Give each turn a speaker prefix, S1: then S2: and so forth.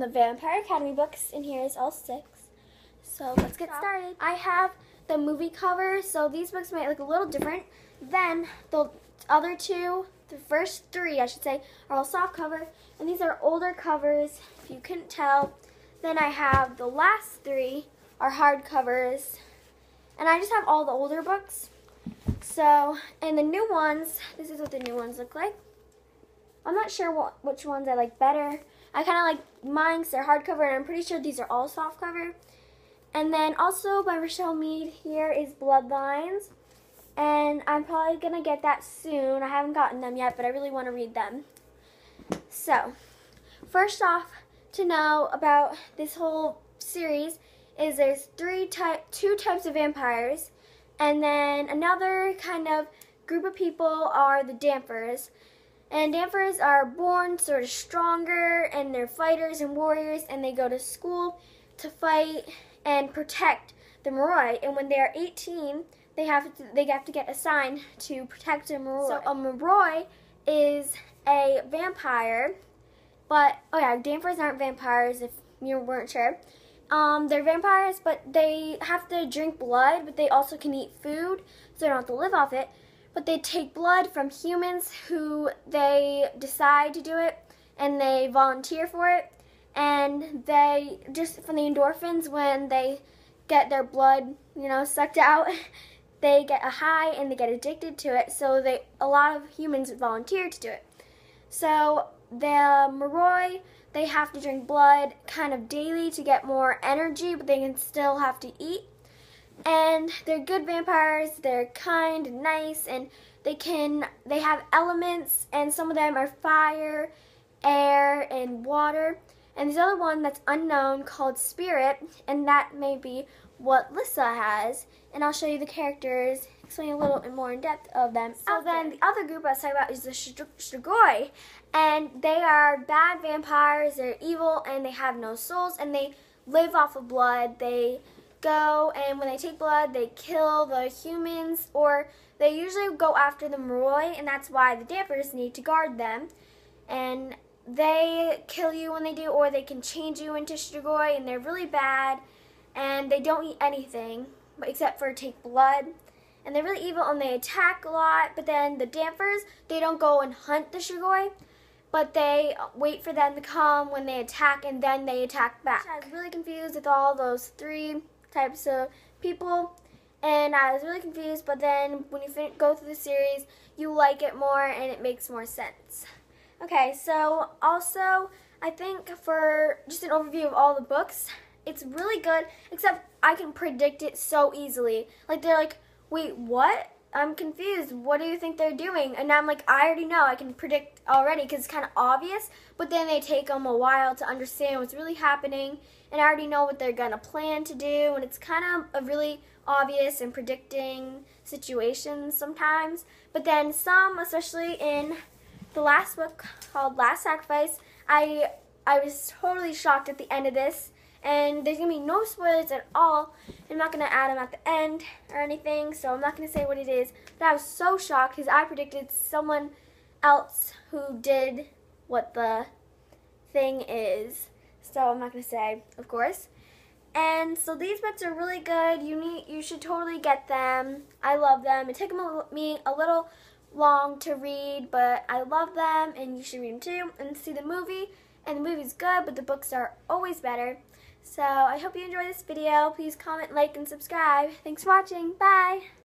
S1: the Vampire Academy books, and here's all six. So let's get started. I have the movie cover, so these books might look a little different than the other two. The first three, I should say, are all soft cover, and these are older covers, if you couldn't tell. Then I have the last three are hard covers, and I just have all the older books. So, and the new ones, this is what the new ones look like. I'm not sure what, which ones I like better. I kind of like mine because they're hardcover, and I'm pretty sure these are all softcover. And then also by Richelle Mead, here is Bloodlines. And I'm probably going to get that soon. I haven't gotten them yet, but I really want to read them. So, first off, to know about this whole series is there's three type, two types of vampires. And then another kind of group of people are the dhampirs. And dhampirs are born sort of stronger, and they're fighters and warriors, and they go to school to fight and protect the Moroi. And when they are 18, they have to, they have to get assigned to protect a Moroi. So a Moroi is a vampire, but oh yeah, dhampirs aren't vampires if you weren't sure. Um, they're vampires, but they have to drink blood, but they also can eat food, so they don't have to live off it but they take blood from humans who they decide to do it and they volunteer for it. And they just from the endorphins when they get their blood you know sucked out they get a high and they get addicted to it. So they a lot of humans volunteer to do it. So the moroi they have to drink blood kind of daily to get more energy but they can still have to eat and they're good vampires. They're kind and nice, and they can they have elements, and some of them are fire, air, and water. And there's other one that's unknown called Spirit, and that may be what Lissa has. And I'll show you the characters, explain a little bit more in depth of them. So then the other group I was talking about is the Strigoi, and they are bad vampires. They're evil, and they have no souls, and they live off of blood. They go and when they take blood, they kill the humans or they usually go after the Moroi and that's why the Dhampirs need to guard them. And they kill you when they do or they can change you into Strigoi and they're really bad and they don't eat anything except for take blood. And they're really evil and they attack a lot, but then the Dhampirs, they don't go and hunt the Strigoi but they wait for them to come when they attack and then they attack back. I was really confused with all those three types of people and I was really confused but then when you go through the series you like it more and it makes more sense. Okay so also I think for just an overview of all the books it's really good except I can predict it so easily. Like they're like wait what? I'm confused. What do you think they're doing? And I'm like, I already know. I can predict already because it's kind of obvious. But then they take them a while to understand what's really happening. And I already know what they're going to plan to do. And it's kind of a really obvious and predicting situations sometimes. But then some, especially in the last book called Last Sacrifice, I I was totally shocked at the end of this and there's to be no spoilers at all. I'm not to add them at the end or anything, so I'm not to say what it is. But I was so shocked because I predicted someone else who did what the thing is. So I'm not to say, of course. And so these books are really good. You need, you should totally get them. I love them. It took me a little long to read, but I love them, and you should read them too. And see the movie. And the movie's good, but the books are always better. So I hope you enjoyed this video. Please comment, like, and subscribe. Thanks for watching. Bye!